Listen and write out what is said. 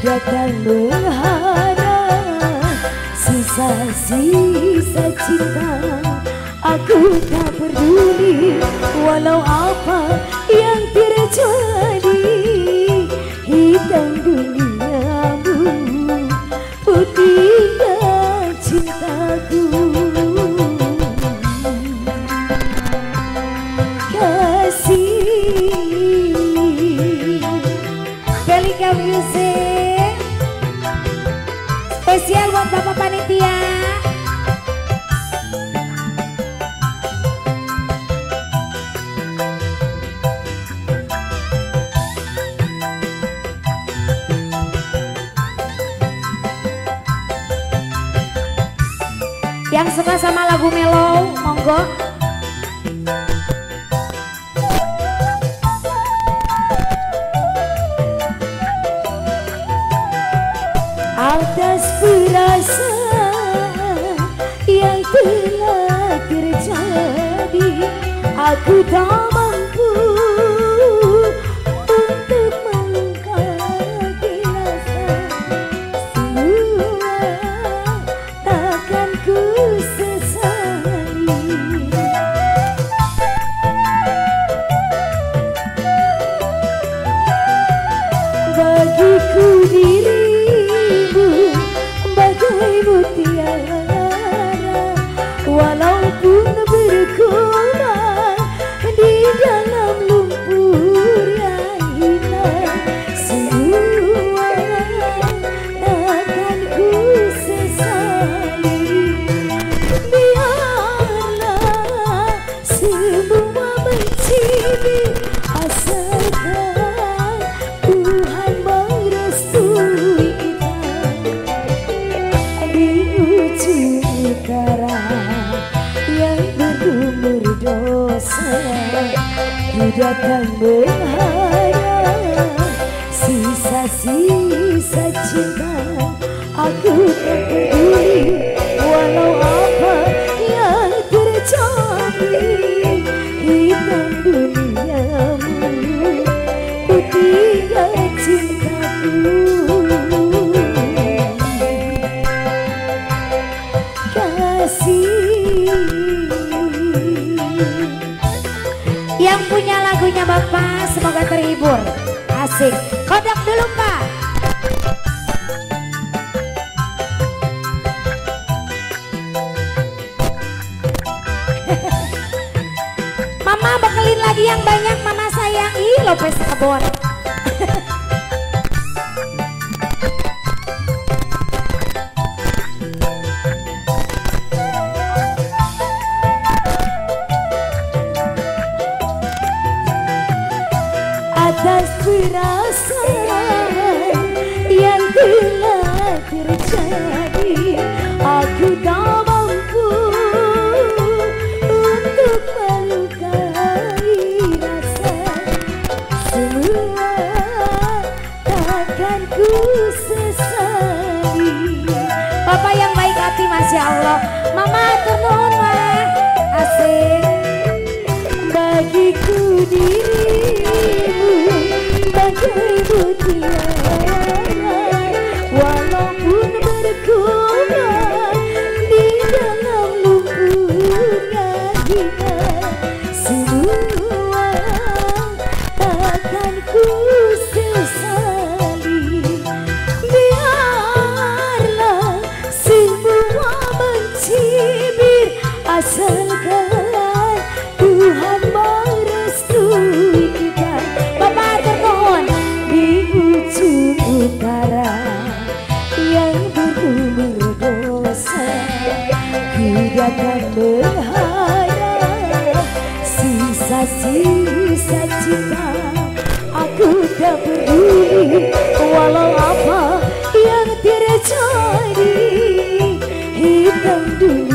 datang menghara Sisa-sisa cinta. Aku tak peduli Walau aku Spesial buat Bapak Panitia Yang suka sama lagu Melo, monggo. Atas perasaan yang telah terjadi, aku tak I would datang berharap Sisa-sisa cinta Aku tak Bapak semoga terhibur. Asik. Kodok dulu Pak. Mama bekelin lagi yang banyak. Mama sayang. Ih Lopez kebon perasaan yang telah terjadi. Aku tak mampu untuk melukai rasa. Semua takkan ku sesali. Bapak yang baik hati Masya Allah. Mama turun asik. Bagiku dirimu berharap sisa-sisa cinta aku tak peduli walau apa yang terjadi hitam duniamu